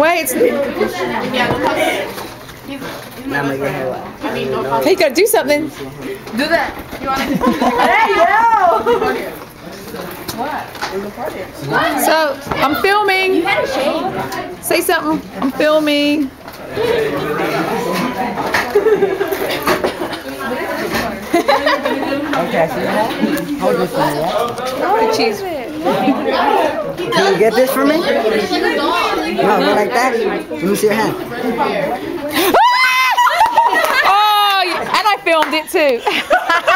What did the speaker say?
Wait, it's, Now make your hair wet. he gotta do something. Do that. You want to? So I'm filming. Say something. I'm filming. Okay, so you? Hold this for me, yeah? The cheese. You get this for me? No, go like that. Let me see your hand. Oh, and I filmed it too.